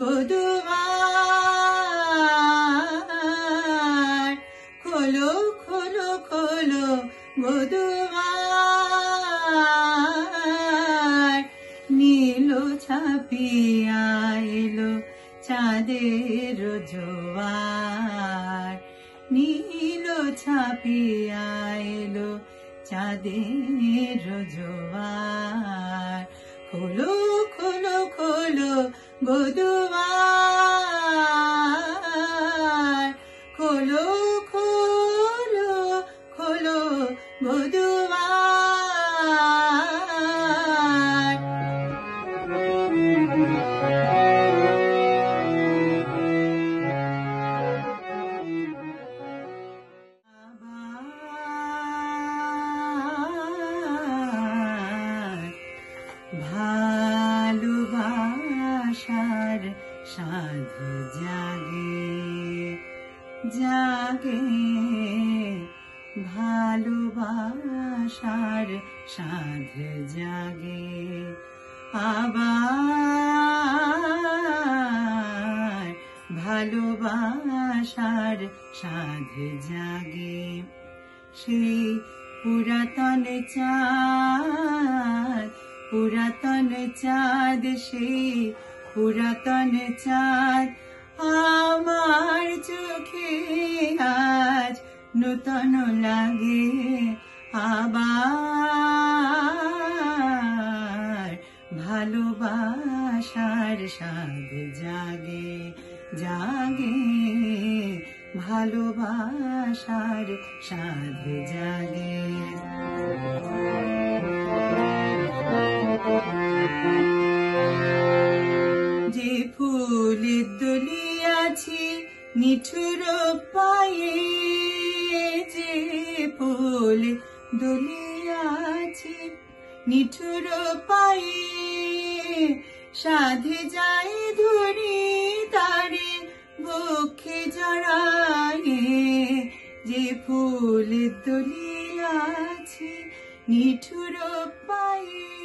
গদুয়ার। খোলো খোলো খোলো গদুয়ার। নীল ছাপিয়া এলো চাঁদের জোয়ার। নীল ছাপিয়া এলো চাঁদের জোয়ার। গদুয়ার খোলো খোলো খোলো গদুয়ার আবার সাধ জাগে জাগে ভালোবাসার সাধ জাগে। আবার ভালোবাসার সাধ জাগে। সেই পুরাতন চাঁদ পুরাতন চাঁদ সেই পুরাতন চাঁদ আমার চোখে আজ নূতন লাগে আবার ভালোবাসার স্বাদ জাগে জাগে। ভালোবাসার স্বাদ জাগে। নিঠুর পায়ে যে ফুল দুলিয়াছি নিঠুর পায়ে সাধে যায় ধরি তারে বক্ষে জড়ায়ে যে ফুল দুলিয়াছি নিঠুর পায়ে